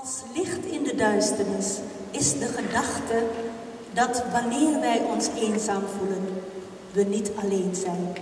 Als licht in de duisternis is de gedachte dat wanneer wij ons eenzaam voelen, we niet alleen zijn.